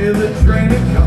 Feel the train